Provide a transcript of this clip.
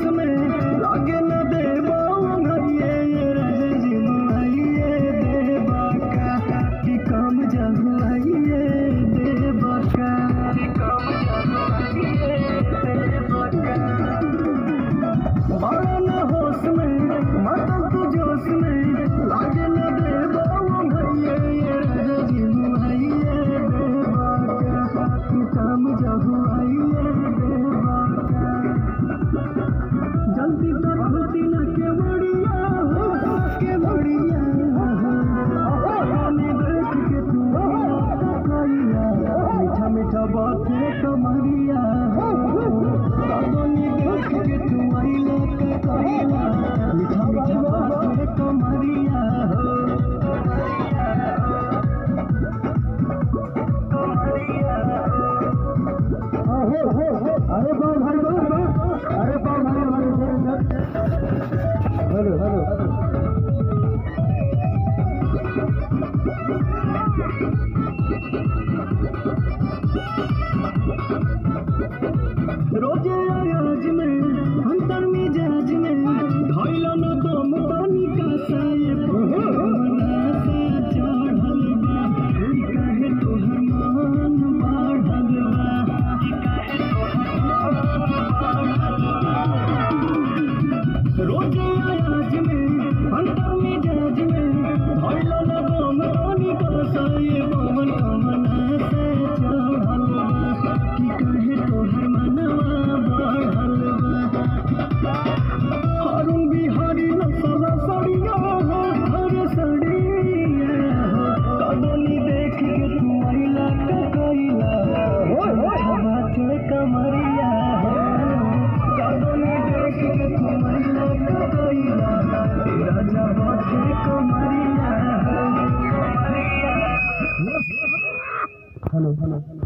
समय अरे पाव भाई अरे पाव भाई हेलो हेलो हेलो हेलो